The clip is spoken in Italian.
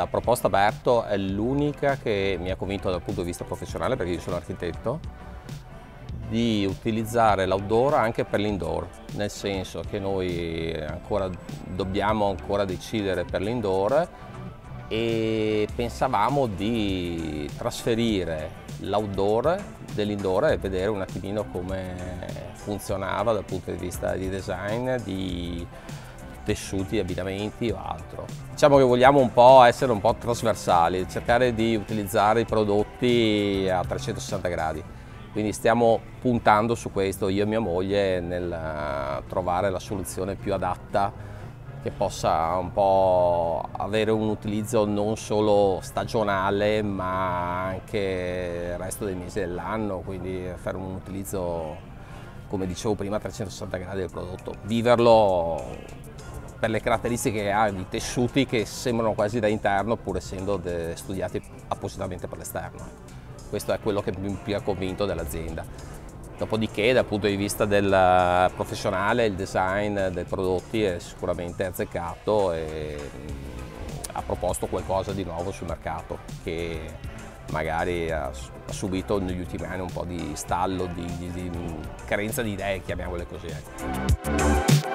la proposta Berto è l'unica che mi ha convinto dal punto di vista professionale, perché io sono architetto, di utilizzare l'outdoor anche per l'indoor, nel senso che noi ancora, dobbiamo ancora decidere per l'indoor e pensavamo di trasferire l'outdoor dell'indoor e vedere un attimino come funzionava dal punto di vista di design, di tessuti, abbinamenti o altro. Diciamo che vogliamo un po' essere un po' trasversali, cercare di utilizzare i prodotti a 360 gradi. Quindi stiamo puntando su questo io e mia moglie nel trovare la soluzione più adatta che possa un po' avere un utilizzo non solo stagionale ma anche il resto dei mesi dell'anno, quindi fare un utilizzo come dicevo prima a 360 gradi del prodotto, viverlo per le caratteristiche che ha di tessuti che sembrano quasi da interno pur essendo studiati appositamente per l'esterno. Questo è quello che più ha convinto dell'azienda. Dopodiché dal punto di vista del professionale il design dei prodotti è sicuramente azzeccato e ha proposto qualcosa di nuovo sul mercato che magari ha, subito negli ultimi anni un po' di stallo, di, di, di carenza di idee, chiamiamole così. Ecco.